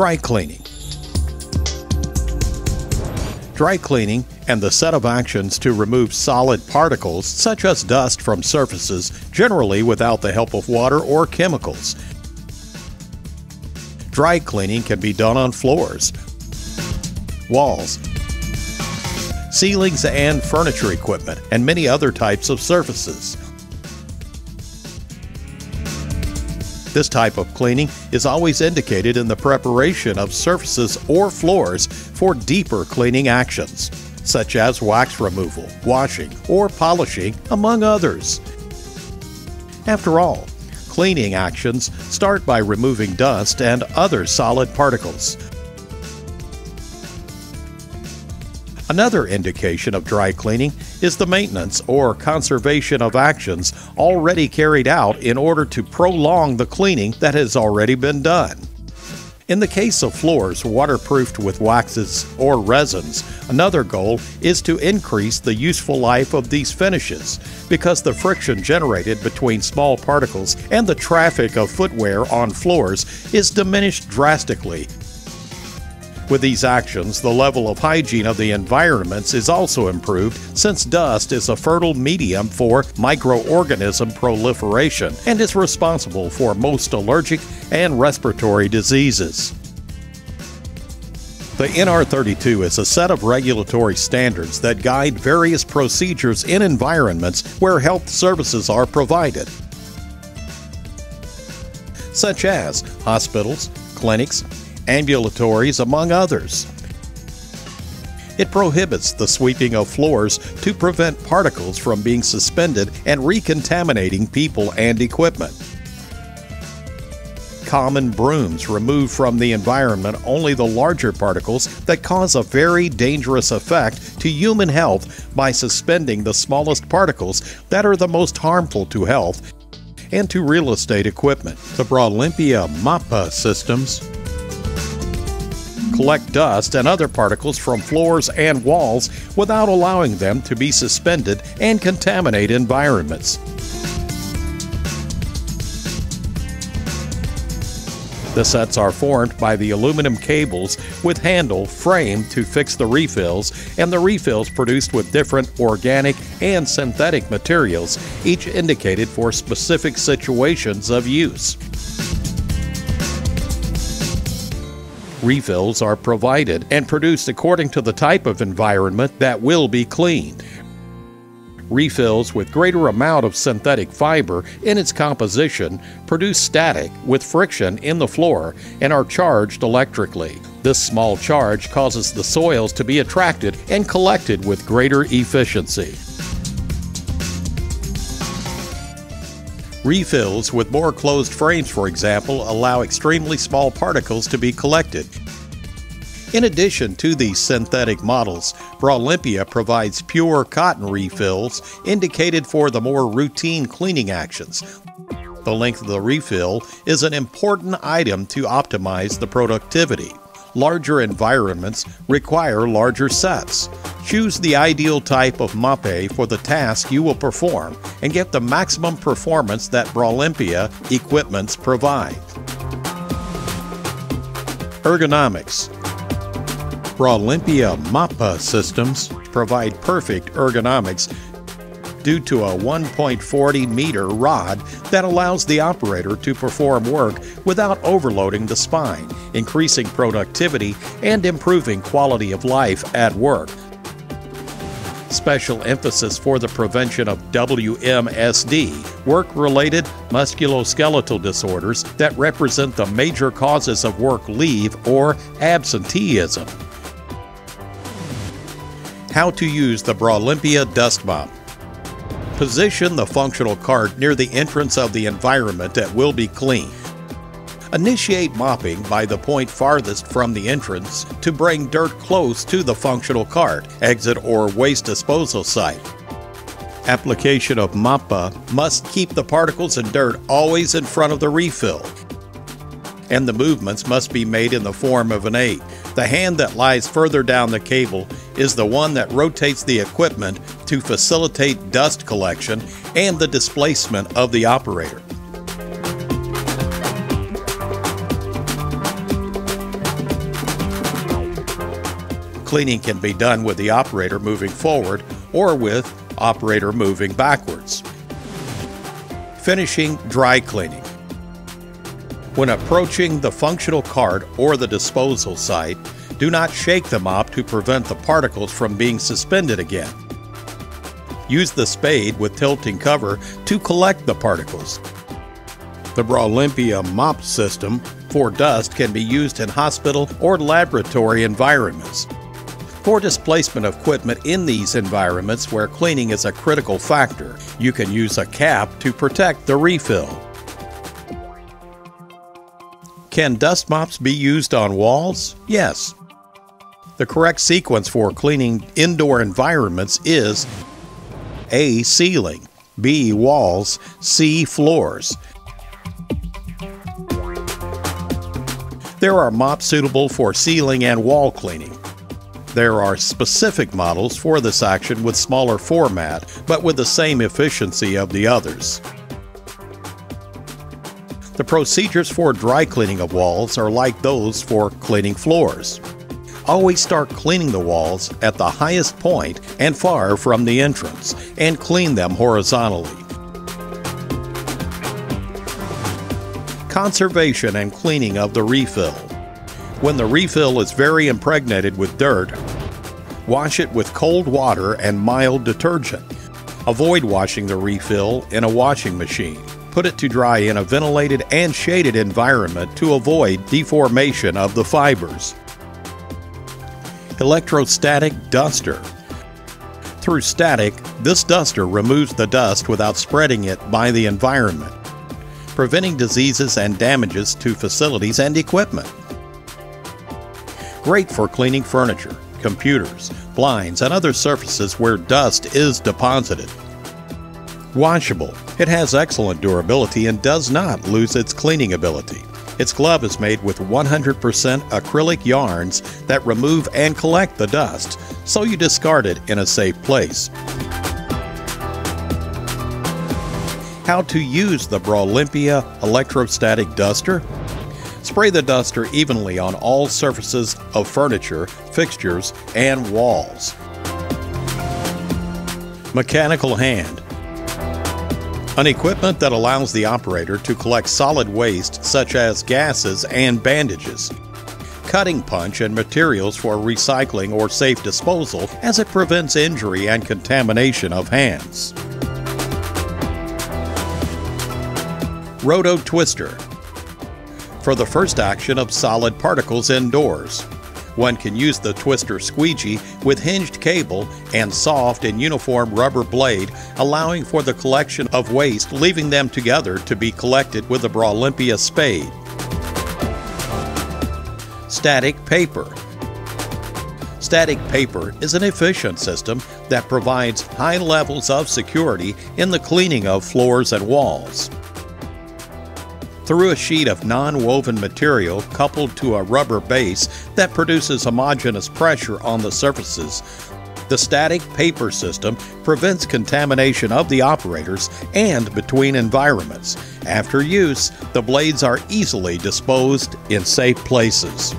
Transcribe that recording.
Dry cleaning. Dry cleaning and the set of actions to remove solid particles, such as dust, from surfaces, generally without the help of water or chemicals. Dry cleaning can be done on floors, walls, ceilings, and furniture equipment, and many other types of surfaces. This type of cleaning is always indicated in the preparation of surfaces or floors for deeper cleaning actions, such as wax removal, washing, or polishing, among others. After all, cleaning actions start by removing dust and other solid particles. Another indication of dry cleaning is the maintenance or conservation of actions already carried out in order to prolong the cleaning that has already been done. In the case of floors waterproofed with waxes or resins, another goal is to increase the useful life of these finishes because the friction generated between small particles and the traffic of footwear on floors is diminished drastically with these actions, the level of hygiene of the environments is also improved since dust is a fertile medium for microorganism proliferation and is responsible for most allergic and respiratory diseases. The NR32 is a set of regulatory standards that guide various procedures in environments where health services are provided, such as hospitals, clinics, ambulatories, among others. It prohibits the sweeping of floors to prevent particles from being suspended and recontaminating people and equipment. Common brooms remove from the environment only the larger particles that cause a very dangerous effect to human health by suspending the smallest particles that are the most harmful to health and to real estate equipment. The Bralimpia MAPA systems collect dust and other particles from floors and walls without allowing them to be suspended and contaminate environments. The sets are formed by the aluminum cables with handle frame to fix the refills, and the refills produced with different organic and synthetic materials, each indicated for specific situations of use. Refills are provided and produced according to the type of environment that will be cleaned. Refills with greater amount of synthetic fiber in its composition produce static with friction in the floor and are charged electrically. This small charge causes the soils to be attracted and collected with greater efficiency. Refills with more closed frames, for example, allow extremely small particles to be collected. In addition to these synthetic models, Bralimpia provides pure cotton refills indicated for the more routine cleaning actions. The length of the refill is an important item to optimize the productivity. Larger environments require larger sets. Choose the ideal type of MAPE for the task you will perform and get the maximum performance that Bralimpia equipments provide. Ergonomics Bralimpia MAPA systems provide perfect ergonomics due to a 1.40 meter rod that allows the operator to perform work without overloading the spine, increasing productivity and improving quality of life at work. Special emphasis for the prevention of WMSD, work related musculoskeletal disorders that represent the major causes of work leave or absenteeism. How to use the Bralimpia Dust Mop. Position the functional cart near the entrance of the environment that will be cleaned. Initiate mopping by the point farthest from the entrance to bring dirt close to the functional cart, exit, or waste disposal site. Application of MAPA must keep the particles and dirt always in front of the refill. And the movements must be made in the form of an 8. The hand that lies further down the cable is the one that rotates the equipment to facilitate dust collection and the displacement of the operator. Cleaning can be done with the operator moving forward or with operator moving backwards. Finishing dry cleaning. When approaching the functional cart or the disposal site, do not shake the mop to prevent the particles from being suspended again. Use the spade with tilting cover to collect the particles. The Bralimpia mop system for dust can be used in hospital or laboratory environments. For displacement of equipment in these environments where cleaning is a critical factor, you can use a cap to protect the refill. Can dust mops be used on walls? Yes. The correct sequence for cleaning indoor environments is A. Ceiling, B. Walls, C. Floors. There are mops suitable for ceiling and wall cleaning. There are specific models for this action with smaller format, but with the same efficiency of the others. The procedures for dry cleaning of walls are like those for cleaning floors. Always start cleaning the walls at the highest point and far from the entrance, and clean them horizontally. Conservation and cleaning of the refill. When the refill is very impregnated with dirt, wash it with cold water and mild detergent. Avoid washing the refill in a washing machine. Put it to dry in a ventilated and shaded environment to avoid deformation of the fibers. Electrostatic duster. Through static, this duster removes the dust without spreading it by the environment, preventing diseases and damages to facilities and equipment. Great for cleaning furniture, computers, blinds, and other surfaces where dust is deposited. Washable. It has excellent durability and does not lose its cleaning ability. Its glove is made with 100% acrylic yarns that remove and collect the dust, so you discard it in a safe place. How to use the Bralimpia electrostatic duster? Spray the duster evenly on all surfaces of furniture, fixtures, and walls. Mechanical hand. An equipment that allows the operator to collect solid waste such as gases and bandages. Cutting punch and materials for recycling or safe disposal as it prevents injury and contamination of hands. Roto Twister for the first action of solid particles indoors. One can use the twister squeegee with hinged cable and soft and uniform rubber blade, allowing for the collection of waste, leaving them together to be collected with a Bralimpia spade. Static paper. Static paper is an efficient system that provides high levels of security in the cleaning of floors and walls. Through a sheet of non-woven material coupled to a rubber base that produces homogeneous pressure on the surfaces, the static paper system prevents contamination of the operators and between environments. After use, the blades are easily disposed in safe places.